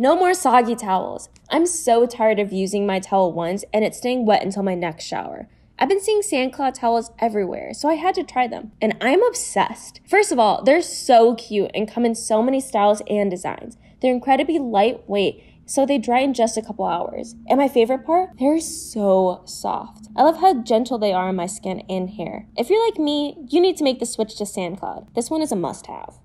No more soggy towels. I'm so tired of using my towel once and it's staying wet until my next shower. I've been seeing Sand Cloud towels everywhere, so I had to try them. And I'm obsessed. First of all, they're so cute and come in so many styles and designs. They're incredibly lightweight, so they dry in just a couple hours. And my favorite part, they're so soft. I love how gentle they are on my skin and hair. If you're like me, you need to make the switch to SandCloud. This one is a must have.